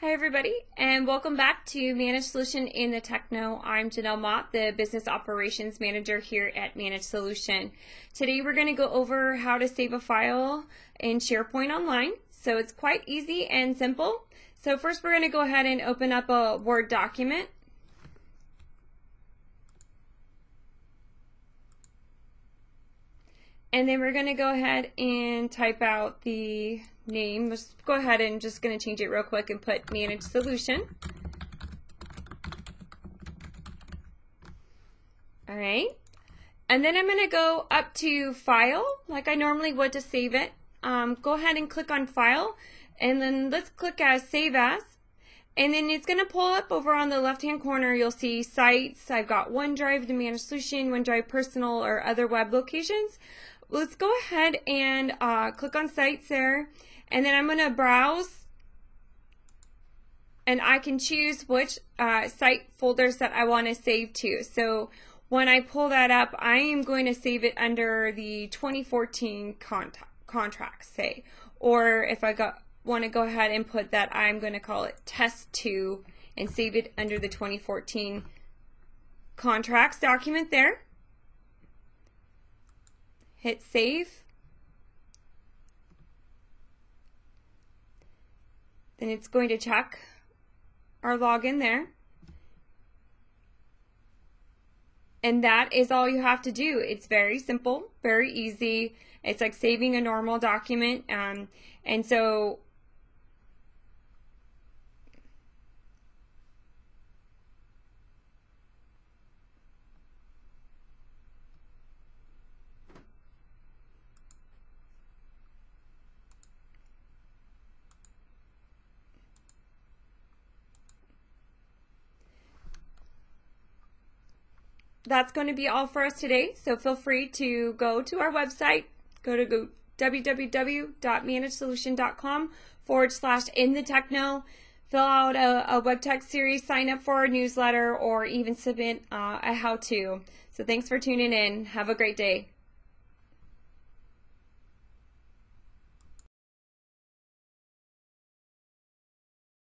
Hi everybody and welcome back to Managed Solution in the TechKnow. I'm Jennell Mott, the Business Operations Manager here at Managed Solution. Today we're going to go over how to save a file in SharePoint Online. So it's quite easy and simple. So first we're going to go ahead and open up a Word document. And then we're going to go ahead and type out the name. Let's go ahead and just going to change it real quick and put manage solution. All right. And then I'm going to go up to file like I normally would to save it. Um, go ahead and click on file and then let's click as save as. And then it's going to pull up over on the left hand corner. You'll see sites. I've got OneDrive to manage solution, OneDrive personal, or other web locations let's go ahead and uh, click on sites there and then I'm going to browse and I can choose which uh, site folders that I want to save to. So when I pull that up, I am going to save it under the 2014 contracts, say. Or if I got, want to go ahead and put that, I'm going to call it test 2 and save it under the 2014 contracts document there hit save. Then it's going to check our login there. And that is all you have to do. It's very simple, very easy. It's like saving a normal document. Um, and so that's going to be all for us today. So feel free to go to our website, go to www.managesolution.com forward slash in the TechKnow, fill out a, a web tech series, sign up for our newsletter, or even submit uh, a how to. So thanks for tuning in. Have a great day.